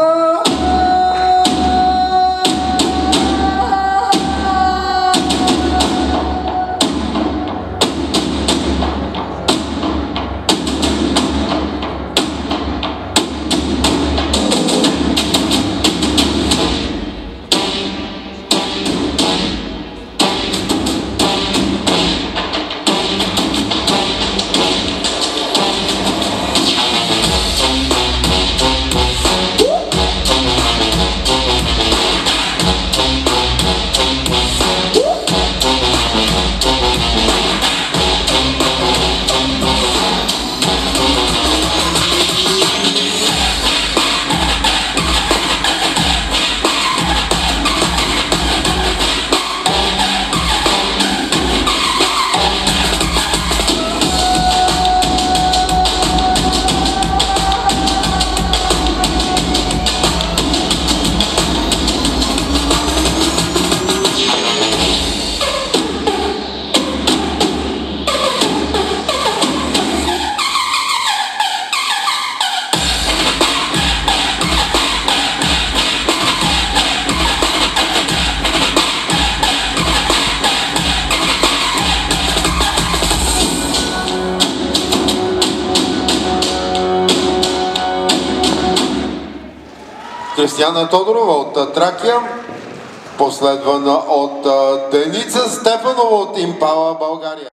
Oh. Кристияна Тодорова от Тракия, последвана от Деница Стефанова от Импала, България.